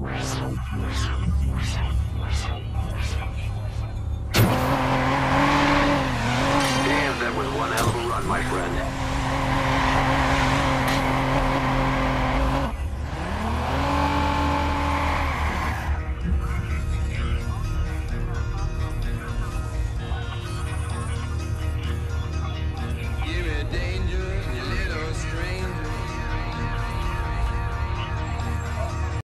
Damn, that was one hell of a run, my friend.